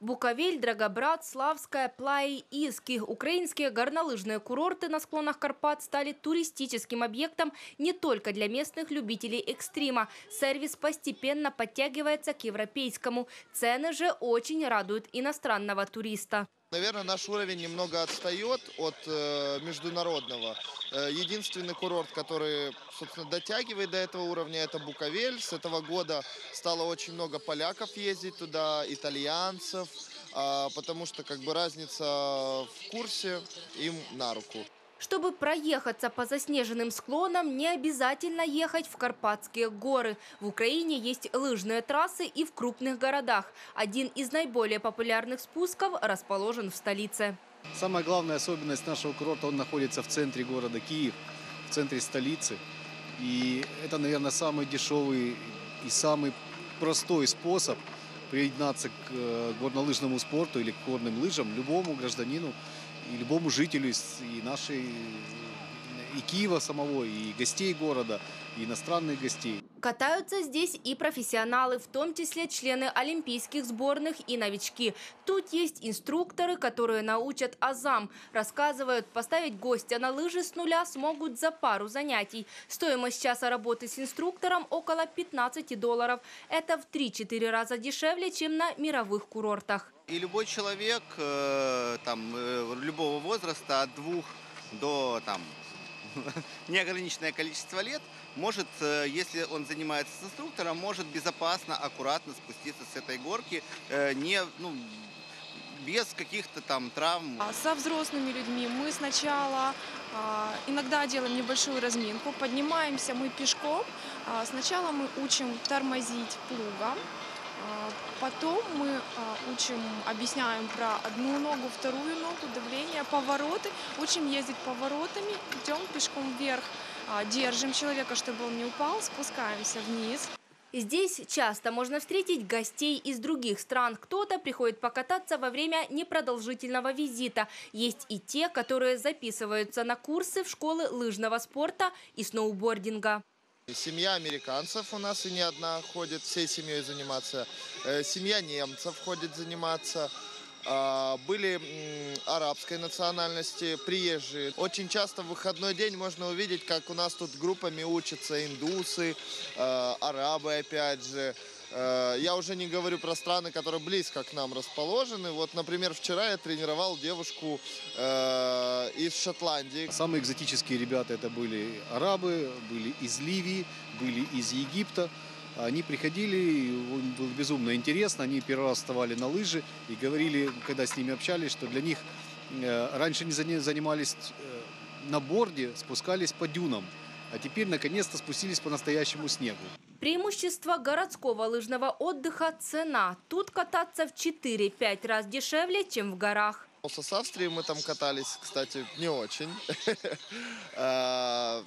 Буковель, Драгобрат, Славская, Плаи, Иски. Украинские горнолыжные курорты на склонах Карпат стали туристическим объектом не только для местных любителей экстрима. Сервис постепенно подтягивается к европейскому. Цены же очень радуют иностранного туриста. Наверное, наш уровень немного отстает от э, международного. Э, единственный курорт, который, собственно, дотягивает до этого уровня, это Буковель. С этого года стало очень много поляков ездить туда, итальянцев, э, потому что как бы разница в курсе им на руку. Чтобы проехаться по заснеженным склонам, не обязательно ехать в Карпатские горы. В Украине есть лыжные трассы и в крупных городах. Один из наиболее популярных спусков расположен в столице. Самая главная особенность нашего курорта, он находится в центре города Киев, в центре столицы. И это, наверное, самый дешевый и самый простой способ приединаться к э, горнолыжному спорту или к горным лыжам любому гражданину и любому жителю и нашей и Киева самого, и гостей города, и иностранных гостей. Катаются здесь и профессионалы, в том числе члены олимпийских сборных и новички. Тут есть инструкторы, которые научат азам. Рассказывают, поставить гостя на лыжи с нуля смогут за пару занятий. Стоимость часа работы с инструктором около 15 долларов. Это в 3-4 раза дешевле, чем на мировых курортах. И любой человек э, там, э, любого возраста от двух до там, неограниченное количество лет может, э, если он занимается с инструктором, может безопасно, аккуратно спуститься с этой горки, не, ну, без каких-то там травм. А со взрослыми людьми мы сначала а, иногда делаем небольшую разминку, поднимаемся мы пешком. А, сначала мы учим тормозить плугом, Потом мы учим, объясняем про одну ногу, вторую ногу, давление, повороты. Учим ездить поворотами, идем пешком вверх, держим человека, чтобы он не упал, спускаемся вниз. Здесь часто можно встретить гостей из других стран. Кто-то приходит покататься во время непродолжительного визита. Есть и те, которые записываются на курсы в школы лыжного спорта и сноубординга. Семья американцев у нас и не одна ходит всей семьей заниматься. Э, семья немцев ходит заниматься. А, были арабской национальности, приезжие. Очень часто в выходной день можно увидеть, как у нас тут группами учатся индусы, э, арабы опять же. Э, я уже не говорю про страны, которые близко к нам расположены. Вот, например, вчера я тренировал девушку э, из Шотландии. Самые экзотические ребята это были арабы, были из Ливии, были из Египта. Они приходили, было безумно интересно, они первый раз вставали на лыжи и говорили, когда с ними общались, что для них э, раньше они занимались на борде, спускались по дюнам, а теперь наконец-то спустились по настоящему снегу. Преимущество городского лыжного отдыха – цена. Тут кататься в 4-5 раз дешевле, чем в горах. С Австрии мы там катались, кстати, не очень. А,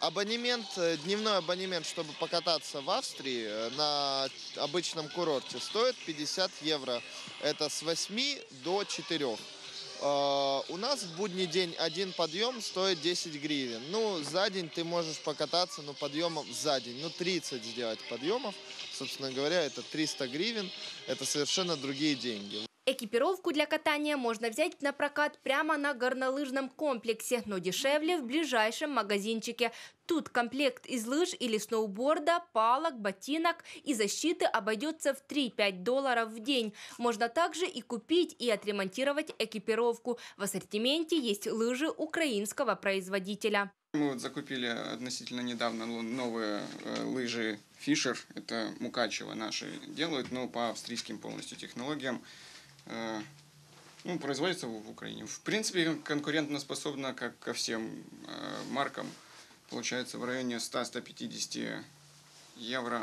абонемент, дневной абонемент, чтобы покататься в Австрии на обычном курорте, стоит 50 евро. Это с 8 до 4. У нас в будний день один подъем стоит 10 гривен. Ну, за день ты можешь покататься, ну, подъемов за день, ну, 30 сделать подъемов. Собственно говоря, это 300 гривен, это совершенно другие деньги. Экипировку для катания можно взять на прокат прямо на горнолыжном комплексе, но дешевле в ближайшем магазинчике. Тут комплект из лыж или сноуборда, палок, ботинок и защиты обойдется в 3-5 долларов в день. Можно также и купить и отремонтировать экипировку. В ассортименте есть лыжи украинского производителя. Мы вот закупили относительно недавно новые э, лыжи Fisher. Это Мукачево наши делают, но по австрийским полностью технологиям. Э, ну, производится в Украине. В принципе, конкурентоспособна как ко всем э, маркам. Получается в районе 100-150 евро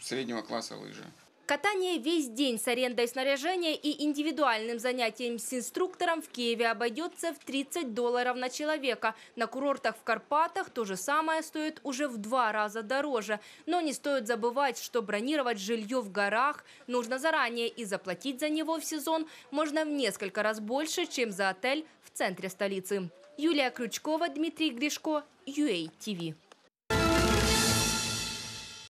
среднего класса лыжи. Катание весь день с арендой снаряжения и индивидуальным занятием с инструктором в Киеве обойдется в 30 долларов на человека. На курортах в Карпатах то же самое стоит уже в два раза дороже. Но не стоит забывать, что бронировать жилье в горах нужно заранее и заплатить за него в сезон можно в несколько раз больше, чем за отель в центре столицы. Юлия Крючкова, Дмитрий Гришко, UATV.